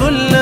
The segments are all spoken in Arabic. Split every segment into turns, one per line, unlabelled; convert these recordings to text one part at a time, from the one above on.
كل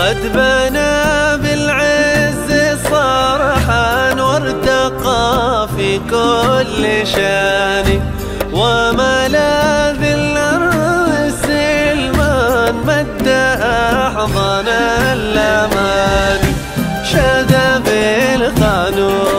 قد بنى بالعز صرحا وارتقى في كل شان. وملاذ الأرض المان مد أحضن الأمان. شاد بالقانون